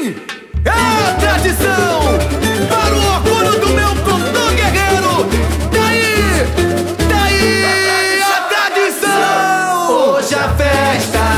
É a tradição! Para o orgulho do meu cordão guerreiro! Tá Daí! Daí tá a tradição! Hoje a festa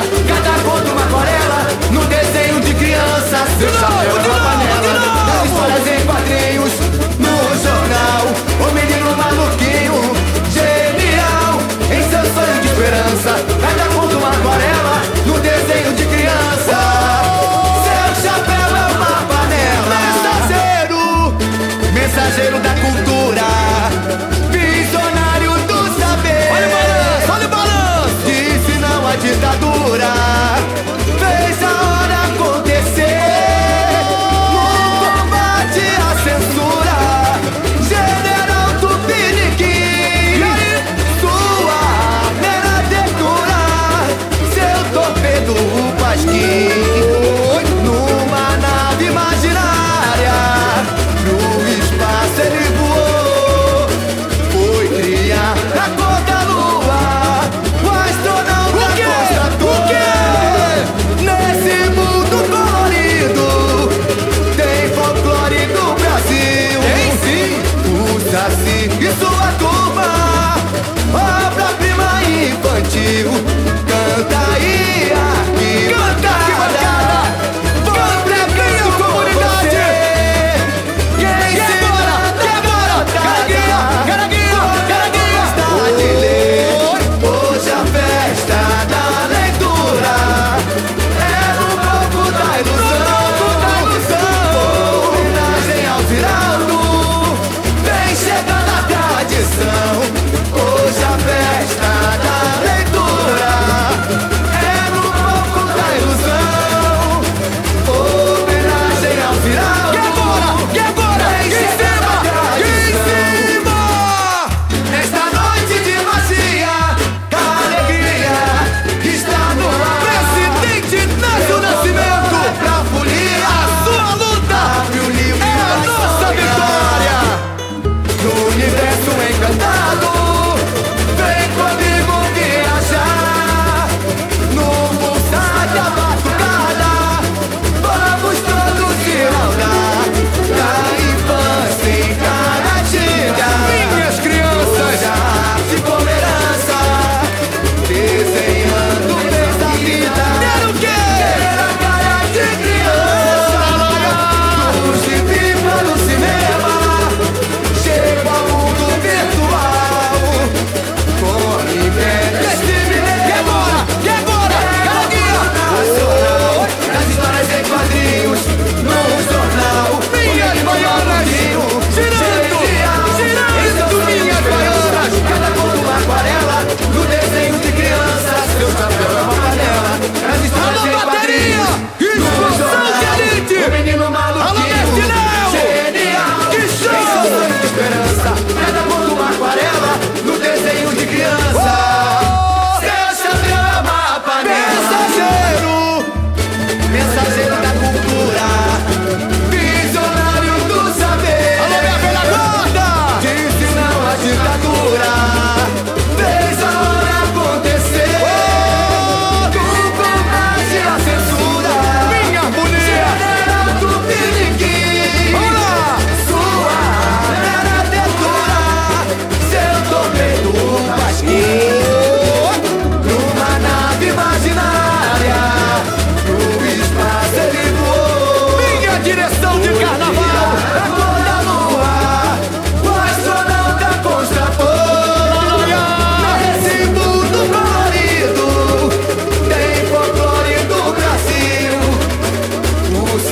cada ponto uma aquarela, no desenho de criança. Seu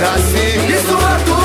assim. Isso é tudo.